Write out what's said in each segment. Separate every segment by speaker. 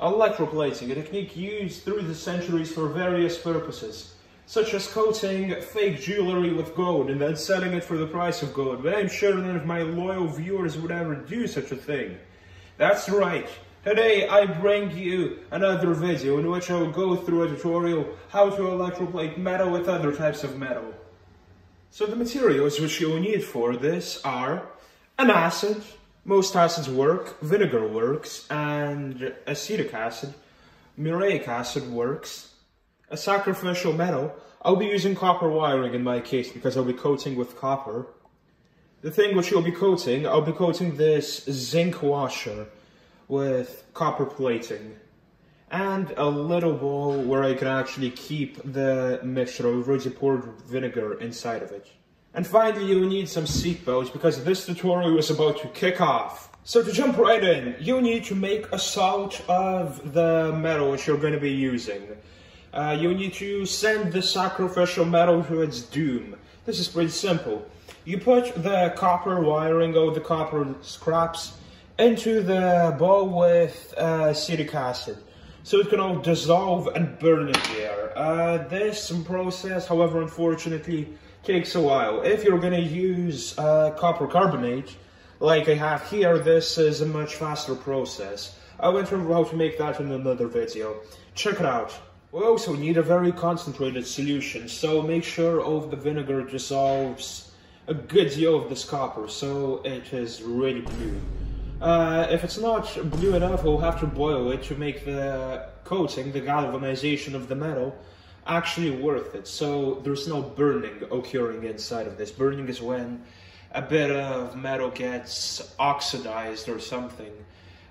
Speaker 1: Electroplating, a technique used through the centuries for various purposes, such as coating fake jewelry with gold and then selling it for the price of gold, but I'm sure none of my loyal viewers would ever do such a thing. That's right, today I bring you another video in which I will go through a tutorial how to electroplate metal with other types of metal. So the materials which you'll need for this are an acid, most acids work, vinegar works, and acetic acid, muriatic acid works. A sacrificial metal, I'll be using copper wiring in my case because I'll be coating with copper. The thing which you'll be coating, I'll be coating this zinc washer with copper plating. And a little bowl where I can actually keep the mixture of already poured vinegar inside of it. And finally, you need some seatbelts because this tutorial is about to kick off. So to jump right in, you need to make a salt of the metal which you're going to be using. Uh, you need to send the sacrificial metal to its doom. This is pretty simple. You put the copper wiring or the copper scraps into the bowl with uh, acetic acid so it can all dissolve and burn in the air. Uh, this process, however, unfortunately, takes a while. If you're to use uh, copper carbonate, like I have here, this is a much faster process. I went through how to make that in another video. Check it out. We also need a very concentrated solution, so make sure all of the vinegar dissolves a good deal of this copper, so it is really blue. Uh, if it's not blue enough, we'll have to boil it to make the coating, the galvanization of the metal, actually worth it. So there's no burning occurring inside of this. Burning is when a bit of metal gets oxidized or something.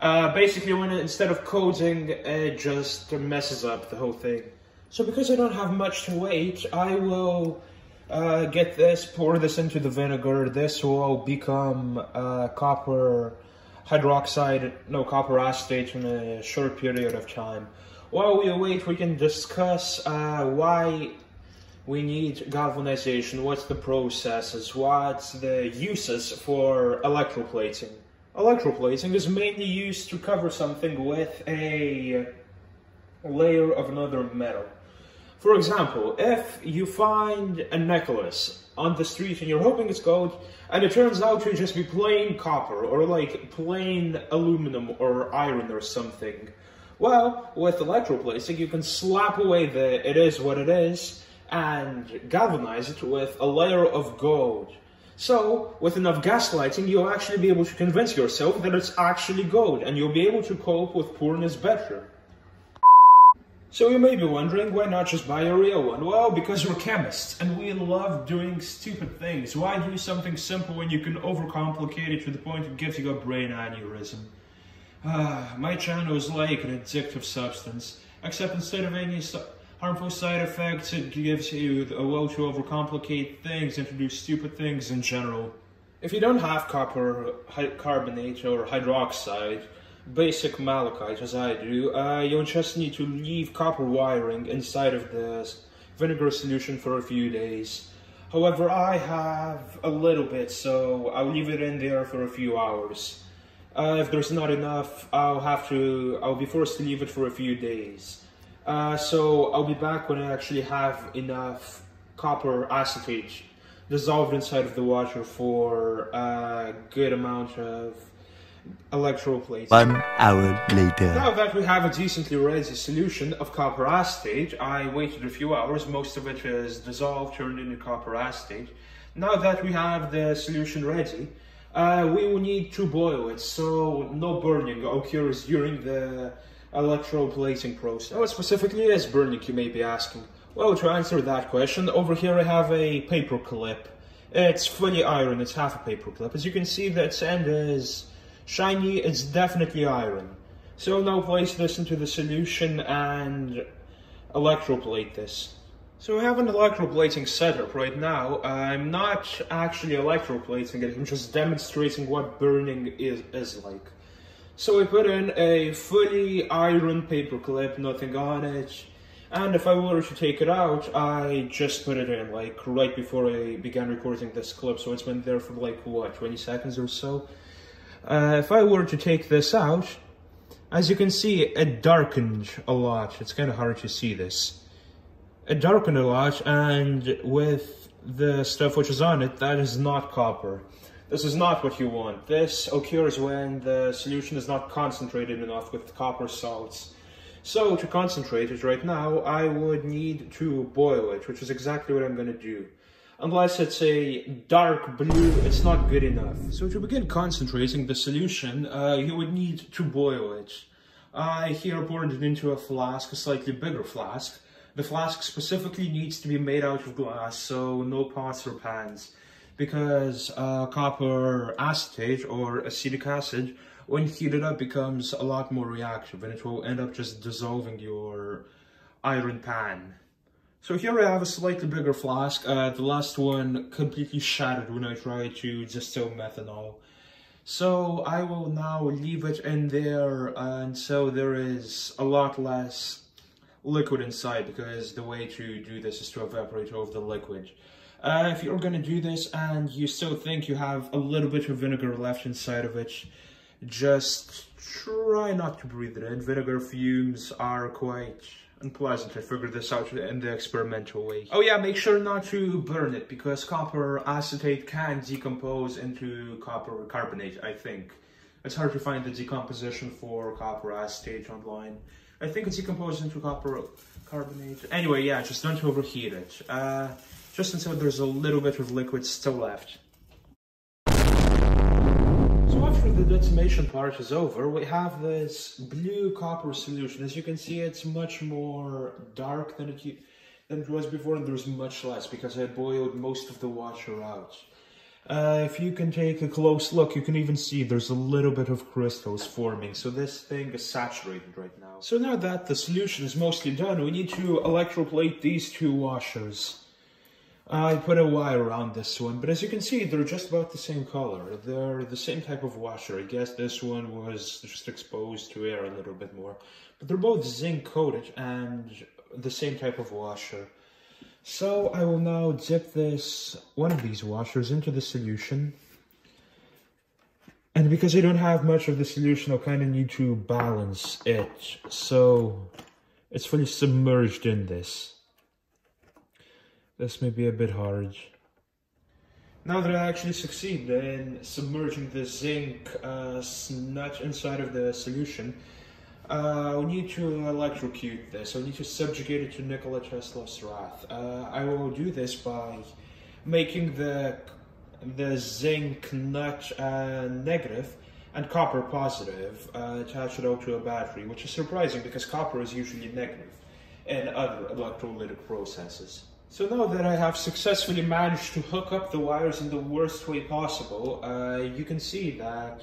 Speaker 1: Uh, basically, when it, instead of coating, it just messes up the whole thing. So because I don't have much to wait, I will uh, get this, pour this into the vinegar. This will become uh, copper hydroxide, no, copper acetate in a short period of time. While we wait, we can discuss uh, why we need galvanization, what's the processes, what's the uses for electroplating. Electroplating is mainly used to cover something with a layer of another metal. For example, if you find a necklace on the street and you're hoping it's gold, and it turns out to just be plain copper, or like plain aluminum or iron or something, well, with electroplating, you can slap away the it is what it is and galvanize it with a layer of gold. So, with enough gaslighting, you'll actually be able to convince yourself that it's actually gold, and you'll be able to cope with poorness better. So you may be wondering, why not just buy a real one? Well, because we're chemists, and we love doing stupid things. Why do something simple when you can overcomplicate it to the point it gives you a brain aneurysm? Ah, my channel is like an addictive substance, except instead of any harmful side effects, it gives you a will to overcomplicate things and do stupid things in general. If you don't have copper carbonate or hydroxide, basic malachite as I do, uh, you'll just need to leave copper wiring inside of the vinegar solution for a few days. However, I have a little bit, so I'll leave it in there for a few hours. Uh, if there's not enough, I'll have to, I'll be forced to leave it for a few days. Uh, so I'll be back when I actually have enough copper acetate dissolved inside of the water for a good amount of electroplating.
Speaker 2: One hour later.
Speaker 1: Now that we have a decently ready solution of copper acetate, I waited a few hours, most of it is dissolved, turned into copper acetate. Now that we have the solution ready, uh, we will need to boil it so no burning occurs during the electroplating process. What specifically is burning, you may be asking? Well, to answer that question, over here I have a paper clip. It's fully iron, it's half a paper clip. As you can see, that end is shiny, it's definitely iron. So now place this into the solution and electroplate this. So we have an electroplating setup right now. I'm not actually electroplating it, I'm just demonstrating what burning is, is like. So I put in a fully iron paper clip, nothing on it. And if I were to take it out, I just put it in, like, right before I began recording this clip, so it's been there for, like, what, 20 seconds or so? Uh, if I were to take this out, As you can see, it darkened a lot. It's kind of hard to see this. Darkened a lot, and with the stuff which is on it, that is not copper. This is not what you want. This occurs when the solution is not concentrated enough with copper salts. So to concentrate it right now, I would need to boil it, which is exactly what I'm going to do. Unless it's a dark blue, it's not good enough. So to begin concentrating the solution, uh, you would need to boil it. I here poured it into a flask, a slightly bigger flask. The flask specifically needs to be made out of glass, so no pots or pans because uh, copper acetate or acetic acid, when heated up, becomes a lot more reactive and it will end up just dissolving your iron pan. So here I have a slightly bigger flask. Uh, the last one completely shattered when I tried to distill methanol. So I will now leave it in there and so there is a lot less liquid inside because the way to do this is to evaporate all of the liquid. Uh, if you're going to do this and you still think you have a little bit of vinegar left inside of it, just try not to breathe it in. Vinegar fumes are quite unpleasant. I figured this out in the experimental way. Oh yeah, make sure not to burn it because copper acetate can decompose into copper carbonate, I think. It's hard to find the decomposition for copper acetate online. I think it's decomposed into copper carbonate. Anyway, yeah, just don't overheat it. Uh, just until there's a little bit of liquid still left. So after the detonation part is over, we have this blue copper solution. As you can see, it's much more dark than it, than it was before, and there's much less because I boiled most of the water out. Uh, if you can take a close look, you can even see there's a little bit of crystals forming. So this thing is saturated right now. So now that the solution is mostly done, we need to electroplate these two washers. I put a wire around this one, but as you can see, they're just about the same color. They're the same type of washer. I guess this one was just exposed to air a little bit more. But they're both zinc coated and the same type of washer. So I will now dip this, one of these washers into the solution. And because I don't have much of the solution, I'll kind of need to balance it. So it's fully submerged in this. This may be a bit hard. Now that I actually succeed in submerging the zinc uh, inside of the solution, uh, we need to electrocute this. I need to subjugate it to Nikola Tesla's wrath. Uh, I will do this by making the the zinc nut uh, negative and copper positive, uh, attach it all to a battery, which is surprising because copper is usually negative in other electrolytic processes. So now that I have successfully managed to hook up the wires in the worst way possible, uh, you can see that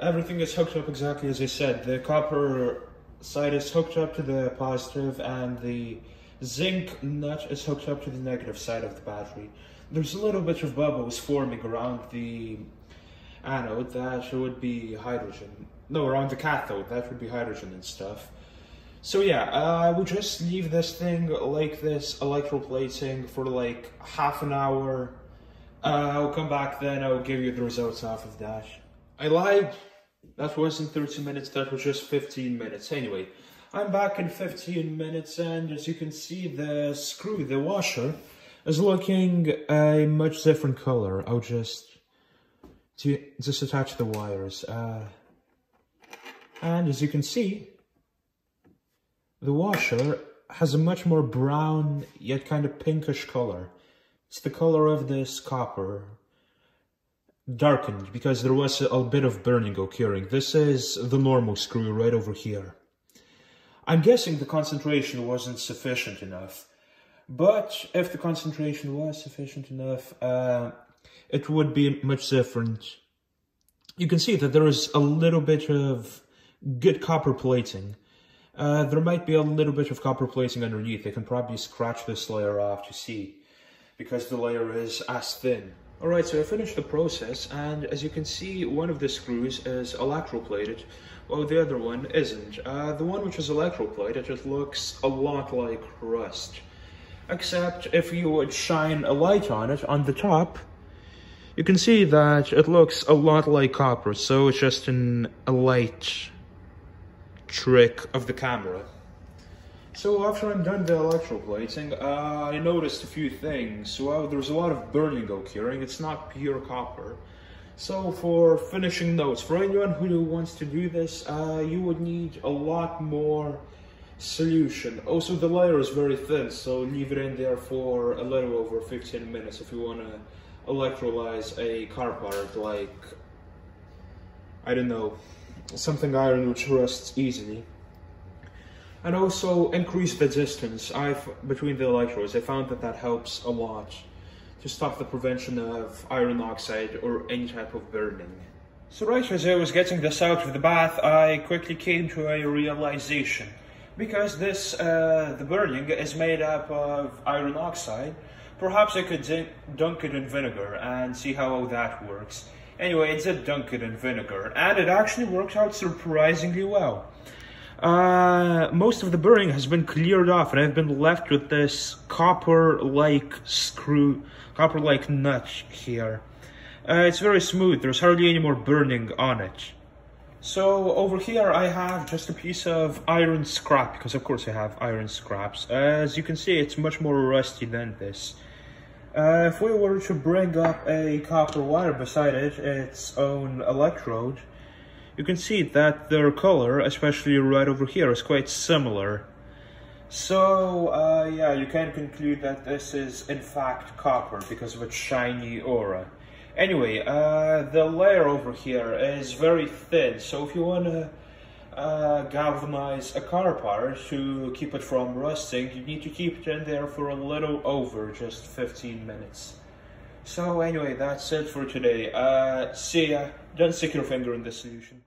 Speaker 1: everything is hooked up exactly as I said. The copper side is hooked up to the positive and the zinc nut is hooked up to the negative side of the battery. There's a little bit of bubbles forming around the anode that would be hydrogen. No, around the cathode, that would be hydrogen and stuff. So yeah, uh, I will just leave this thing like this, electroplating for like half an hour. Uh, I'll come back then, I'll give you the results off of that. I lied, that wasn't 30 minutes, that was just 15 minutes. Anyway, I'm back in 15 minutes and as you can see the screw, the washer, is looking a much different color. I'll just, to, just attach the wires. Uh, and as you can see, the washer has a much more brown, yet kind of pinkish color. It's the color of this copper, darkened because there was a, bit of burning occurring. This is the normal screw right over here. I'm guessing the concentration wasn't sufficient enough, but if the concentration was sufficient enough, uh, it would be much different. You can see that there is a little bit of good copper plating, uh, there might be a little bit of copper plating underneath. I can probably scratch this layer off to see because the layer is as thin. Alright, so I finished the process and as you can see one of the screws is electroplated while the other one isn't. Uh, the one which is electroplated, it looks a lot like rust. Except if you would shine a light on it on the top, you can see that it looks a lot like copper, so it's just an, a light trick of the camera. So after I'm done the electroplating, uh, I noticed a few things. Well, there's a lot of burning occurring. It's not pure copper. So for finishing notes, for anyone who wants to do this, uh, you would need a lot more solution. Also, the layer is very thin, so leave it in there for a little over 15 minutes if you want to electrolyze a car part like, I don't know, something iron which rusts easily. And also increase the distance I've, between the electrodes. I found that that helps a lot to stop the prevention of iron oxide or any type of burning. So right as I was getting this out of the bath, I quickly came to a realization. Because this, uh, the burning is made up of iron oxide, perhaps I could dunk it in vinegar and see how that works. Anyway, it's a dunk it in vinegar, and it actually worked out surprisingly well. Uh, most of the burning has been cleared off, and I've been left with this copper-like screw, copper-like nut here. Uh, it's very smooth, there's hardly any more burning on it. So over here I have just a piece of iron scrap, because of course I have iron scraps. As you can see, it's much more rusty than this. Uh, if we were to bring up a copper wire beside it, its own electrode, you can see that their color, especially right over here, is quite similar. So, uh, yeah, you can conclude that this is in fact copper because of its shiny aura. Anyway, uh, the layer over here is very thin, so if you want to uh, galvanize a car part to keep it from rusting, you need to keep it in there for a little over just 15 minutes. So anyway, that's it for today. Uh, see ya. Don't stick your finger in the solution.